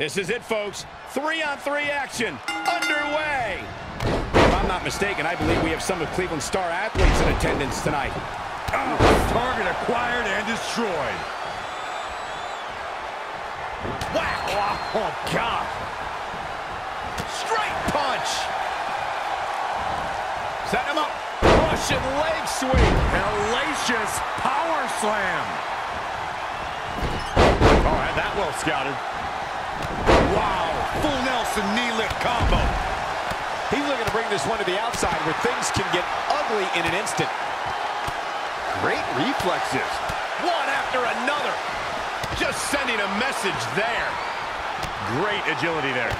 This is it, folks. Three on three action underway. If I'm not mistaken, I believe we have some of Cleveland's star athletes in attendance tonight. Oh, target acquired and destroyed. Whack! Oh, oh God. Straight punch. Set him up. Russian leg sweep. Hellacious power slam. All right, that well scouted. Wow, full Nelson knee lift combo. He's looking to bring this one to the outside where things can get ugly in an instant. Great reflexes. One after another. Just sending a message there. Great agility there.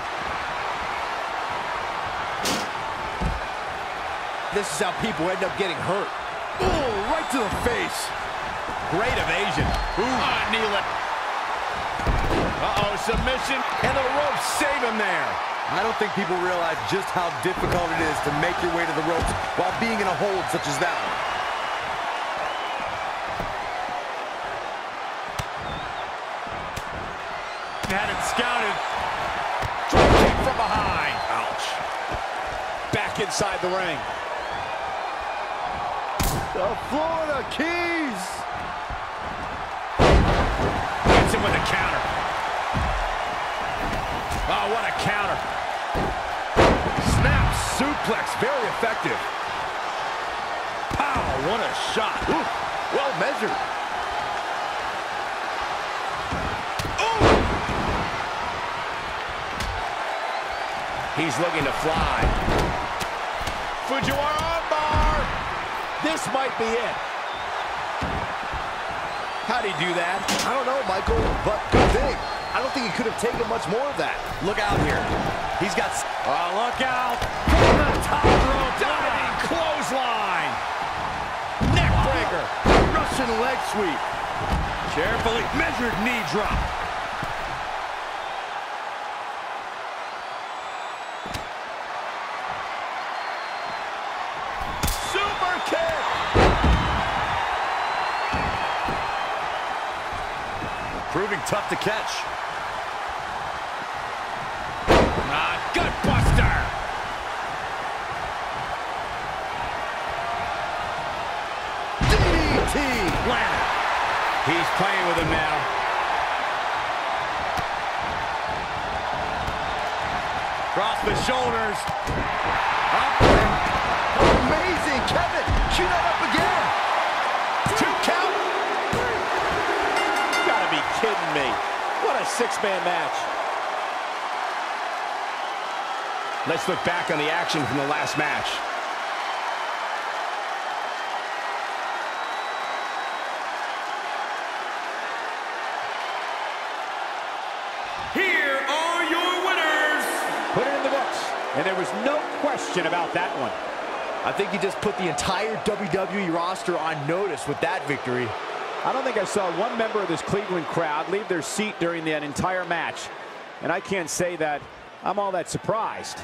This is how people end up getting hurt. Ooh, right to the face. Great evasion. Ooh. Ah, knee lift. Uh-oh, submission, and the ropes save him there. I don't think people realize just how difficult it is to make your way to the ropes while being in a hold such as that one. Had it scouted. Drop kick from behind. Ouch. Back inside the ring. The Florida Keys! What a counter. Snap suplex, very effective. Pow, what a shot. Ooh, well measured. He's looking to fly. Fujiwara armbar. This might be it. How'd he do that? I don't know, Michael, but good thing. I don't think he could have taken much more of that. Look out here. He's got... Oh, look out. From the top rope. Diving clothesline. Neck oh. breaker. Russian leg sweep. Carefully measured knee drop. Super kick. Proving tough to catch. Ah, gut buster. DDT! Landed. He's playing with him now. Cross the shoulders. Up. Amazing! Kevin, cue that up again! Two count. Gotta be kidding me. What a six-man match. Let's look back on the action from the last match. Here are your winners. Put it in the books. And there was no question about that one. I think he just put the entire WWE roster on notice with that victory. I don't think I saw one member of this Cleveland crowd leave their seat during that entire match. And I can't say that I'm all that surprised.